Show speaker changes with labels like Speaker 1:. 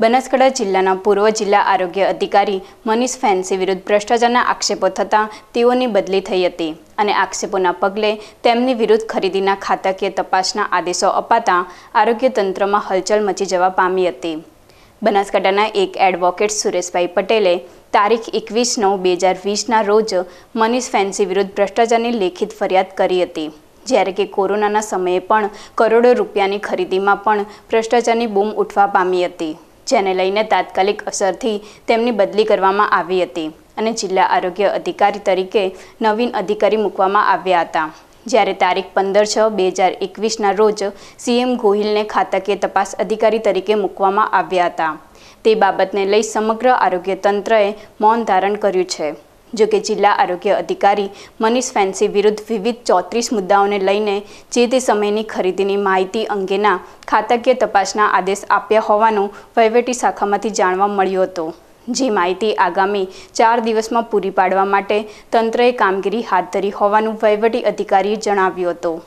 Speaker 1: બનાસકાંઠા જિલ્લાના પૂર્વ જિલ્લા આરોગ્ય અધિકારી મનીષ ફેન્સી વિરુદ્ધ ભ્રષ્ટાચારના આક્ષેપો થતાં તેઓની બદલી થઈ હતી અને આક્ષેપોના પગલે તેમની વિરુદ્ધ ખરીદીના ખાતાકીય તપાસના આદેશો અપાતા આરોગ્ય તંત્રમાં હલચલ મચી જવા પામી હતી. બનાસકાંઠાના એક એડવોકેટ સુરેશભાઈ પટેલે તારીખ એકવીસ નવ બે હજાર વીસના રોજ મનીષ ફેન્સી વિરુદ્ધ ભ્રષ્ટાચારની લેખિત ફરિયાદ કરી હતી. જ્યારે કે કોરોનાના સમયે પણ કરોડો રૂપિયાની ખરીદીમાં પણ ભ્રષ્ટાચારની બૂમ ઉઠવા પામી હતી. જેને લઈને તાત્કાલિક અસરથી તેમની બદલી કરવામાં આવી હતી અને જિલ્લા આરોગ્ય અધિકારી તરીકે નવીન અધિકારી મૂકવામાં આવ્યા હતા. જ્યારે તારીખ પંદર છ બે હજાર એકવીસના રોજ સીએમ ગોહિલને ખાતાકીય તપાસ અધિકારી તરીકે મૂકવામાં આવ્યા હતા. તે બાબતને લઈ સમગ્ર આરોગ્ય તંત્રએ મૌન ધારણ કર્યું છે. જો કે જિલ્લા આરોગ્ય અધિકારી મનીષ ફેન્સી વિરુદ્ધ વિવિધ ચોત્રીસ મુદ્દાઓને લઈને જે તે સમયની ખરીદીની માહિતી અંગેના ખાતાકીય તપાસના આદેશ આપ્યા હોવાનું વહીવટી શાખામાંથી જાણવા મળ્યું હતું. જે માહિતી આગામી ચાર દિવસમાં પૂરી પાડવા માટે તંત્રએ કામગીરી હાથ ધરી હોવાનું વહીવટી અધિકારીએ જણાવ્યું હતું.